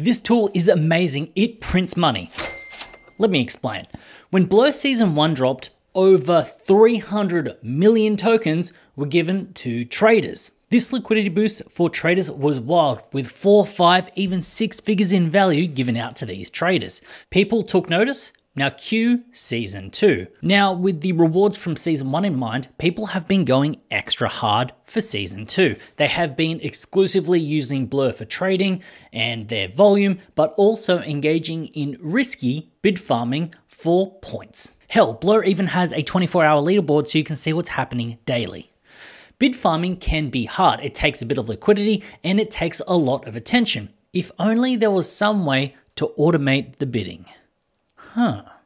This tool is amazing, it prints money. Let me explain. When Blur Season 1 dropped, over 300 million tokens were given to traders. This liquidity boost for traders was wild, with four, five, even six figures in value given out to these traders. People took notice. Now, cue season two. Now, with the rewards from season one in mind, people have been going extra hard for season two. They have been exclusively using Blur for trading and their volume, but also engaging in risky bid farming for points. Hell, Blur even has a 24 hour leaderboard so you can see what's happening daily. Bid farming can be hard. It takes a bit of liquidity and it takes a lot of attention. If only there was some way to automate the bidding. Huh.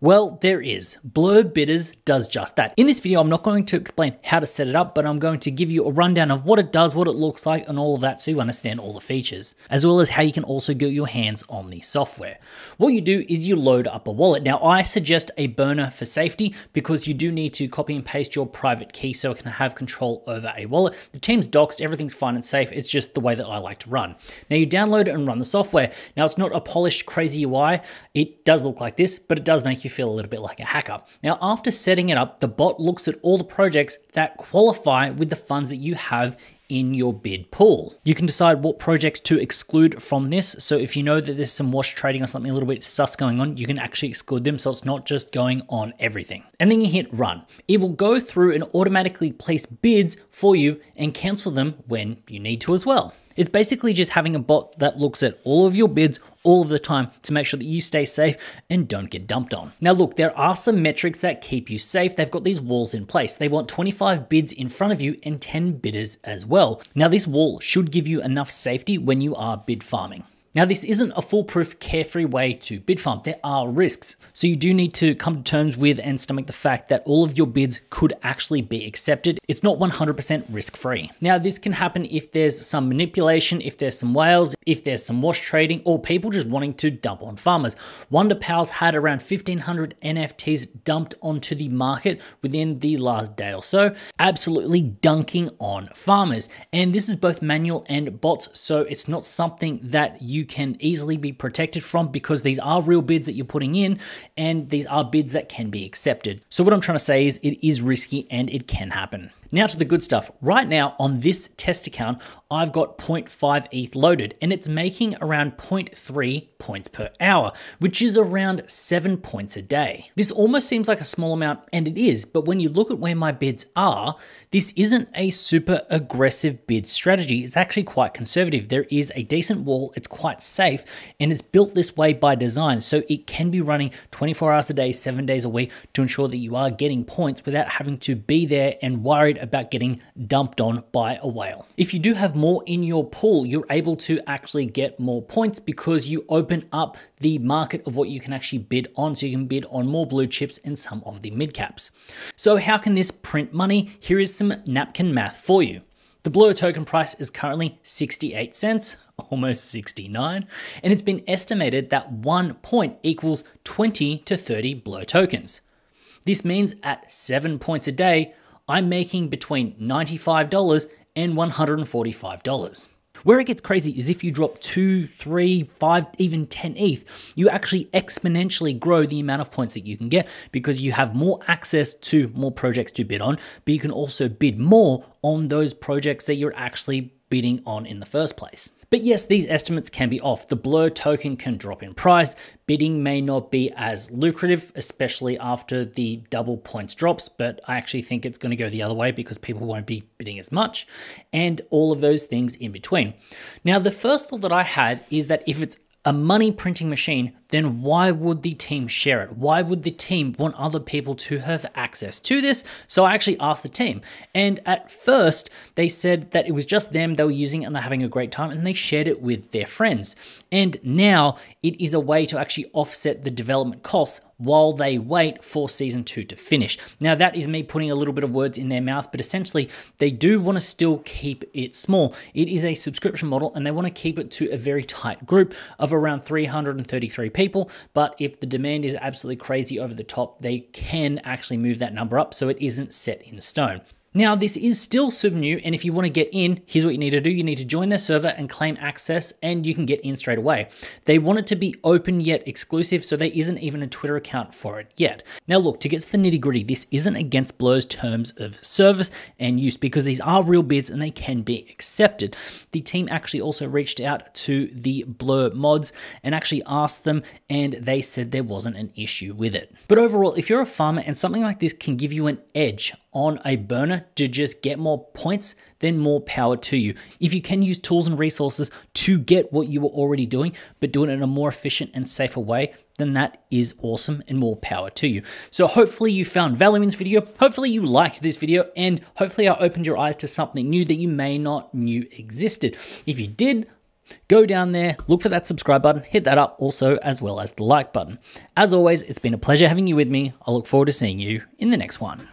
Well, there is. Blur Bidders does just that. In this video, I'm not going to explain how to set it up, but I'm going to give you a rundown of what it does, what it looks like, and all of that so you understand all the features, as well as how you can also get your hands on the software. What you do is you load up a wallet. Now, I suggest a burner for safety because you do need to copy and paste your private key so it can have control over a wallet. The team's doxed, everything's fine and safe. It's just the way that I like to run. Now, you download and run the software. Now, it's not a polished, crazy UI. It does look like this, but it does make you feel a little bit like a hacker. Now, after setting it up, the bot looks at all the projects that qualify with the funds that you have in your bid pool. You can decide what projects to exclude from this. So if you know that there's some wash trading or something a little bit sus going on, you can actually exclude them so it's not just going on everything. And then you hit run. It will go through and automatically place bids for you and cancel them when you need to as well. It's basically just having a bot that looks at all of your bids all of the time to make sure that you stay safe and don't get dumped on. Now look, there are some metrics that keep you safe. They've got these walls in place. They want 25 bids in front of you and 10 bidders as well. Now this wall should give you enough safety when you are bid farming. Now, this isn't a foolproof, carefree way to bid farm. There are risks. So you do need to come to terms with and stomach the fact that all of your bids could actually be accepted. It's not 100% risk free. Now, this can happen if there's some manipulation, if there's some whales, if there's some wash trading, or people just wanting to dump on farmers. Wonder Pals had around 1500 NFTs dumped onto the market within the last day or so, absolutely dunking on farmers. And this is both manual and bots, so it's not something that you can easily be protected from because these are real bids that you're putting in and these are bids that can be accepted. So what I'm trying to say is it is risky and it can happen. Now to the good stuff. Right now on this test account, I've got 0.5 ETH loaded and it's making around 0.3 points per hour, which is around 7 points a day. This almost seems like a small amount and it is, but when you look at where my bids are, this isn't a super aggressive bid strategy. It's actually quite conservative. There is a decent wall, it's quite safe, and it's built this way by design. So it can be running 24 hours a day, seven days a week to ensure that you are getting points without having to be there and worried about getting dumped on by a whale. If you do have more in your pool, you're able to actually get more points because you open up the market of what you can actually bid on. So you can bid on more blue chips and some of the mid caps. So how can this print money? Here is some napkin math for you. The Blur token price is currently 68 cents, almost 69, and it's been estimated that one point equals 20 to 30 Blur tokens. This means at 7 points a day, I'm making between $95 and $145. Where it gets crazy is if you drop two, three, five, even 10 ETH, you actually exponentially grow the amount of points that you can get because you have more access to more projects to bid on, but you can also bid more on those projects that you're actually bidding on in the first place. But yes, these estimates can be off. The Blur token can drop in price. Bidding may not be as lucrative, especially after the double points drops, but I actually think it's going to go the other way because people won't be bidding as much and all of those things in between. Now, the first thought that I had is that if it's a money printing machine, then why would the team share it? Why would the team want other people to have access to this? So I actually asked the team. And at first, they said that it was just them, they were using it and they're having a great time, and they shared it with their friends. And now it is a way to actually offset the development costs while they wait for season two to finish. Now, that is me putting a little bit of words in their mouth, but essentially, they do want to still keep it small. It is a subscription model, and they want to keep it to a very tight group of around 333 people. But if the demand is absolutely crazy over the top, they can actually move that number up so it isn't set in stone. Now, this is still super new, and if you want to get in, here's what you need to do. You need to join their server and claim access, and you can get in straight away. They want it to be open yet exclusive, so there isn't even a Twitter account for it yet. Now, look, to get to the nitty gritty, this isn't against Blur's terms of service and use because these are real bids and they can be accepted. The team actually also reached out to the Blur mods and actually asked them, and they said there wasn't an issue with it. But overall, if you're a farmer and something like this can give you an edge on a burner to just get more points, then more power to you. If you can use tools and resources to get what you were already doing, but doing it in a more efficient and safer way, then that is awesome and more power to you. So hopefully you found value in this video, hopefully you liked this video, and hopefully I opened your eyes to something new that you may not knew existed. If you did, Go down there, look for that subscribe button, hit that up also, as well as the like button. As always, it's been a pleasure having you with me. I look forward to seeing you in the next one.